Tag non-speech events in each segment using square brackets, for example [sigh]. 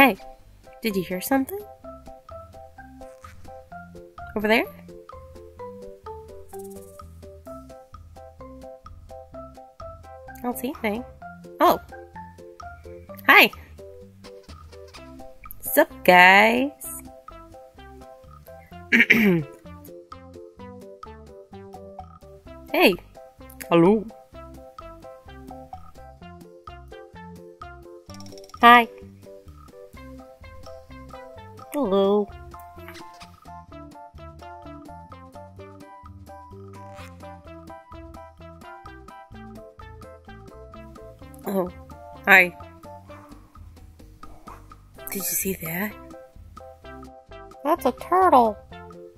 Hey, did you hear something? Over there? I don't see anything. Oh. Hi. What's up, guys? [clears throat] hey. Hello. Hi. Hello. Oh, hi. Did you see that? That's a turtle.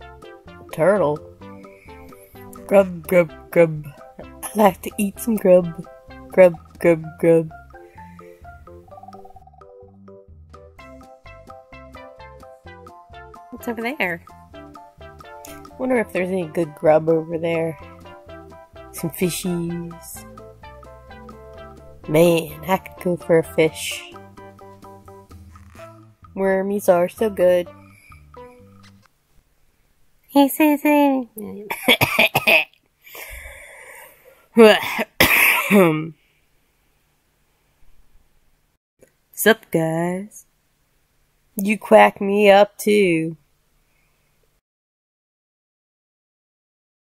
A turtle? Grub, grub, grub. I like to eat some grub. Grub, grub, grub. What's over there? Wonder if there's any good grub over there. Some fishies. Man, I could go for a fish. Wormies are so good. He says it. [coughs] Sup, guys? You quack me up too.